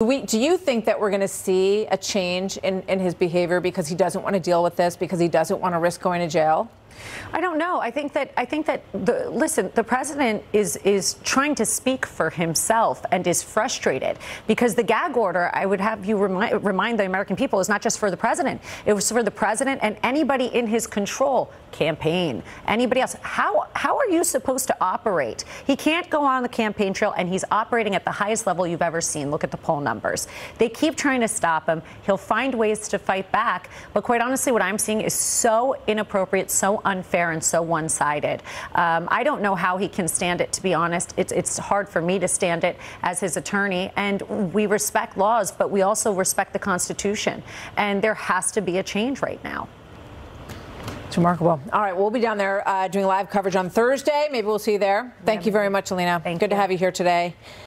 Do, you think that we're going to see a change in, in his behavior because he doesn't want to deal with this, because he doesn't want to risk going to jail? I don't know. I think that I think that the listen, the president is is trying to speak for himself and is frustrated because the gag order. I would have you remind, remind the American people is not just for the president. It was for the president and anybody in his control, campaign, anybody else. How how are you supposed to operate? He can't go on the campaign trail, and he's operating at the highest level you've ever seen. Look at the poll numbers. They keep trying to stop him. He'll find ways to fight back, but quite honestly, what I'm seeing is so inappropriate, so unfair and so one sided. Um, I don't know how he can stand it, to be honest. It's, it's hard for me to stand it as his attorney. And we respect laws, but we also respect the Constitution. And there has to be a change right now. It's remarkable. All right, we'll be down there uh, doing live coverage on Thursday. Maybe we'll see you there. Thank yeah, you very much, Alina. Thank Good you. to have you here today.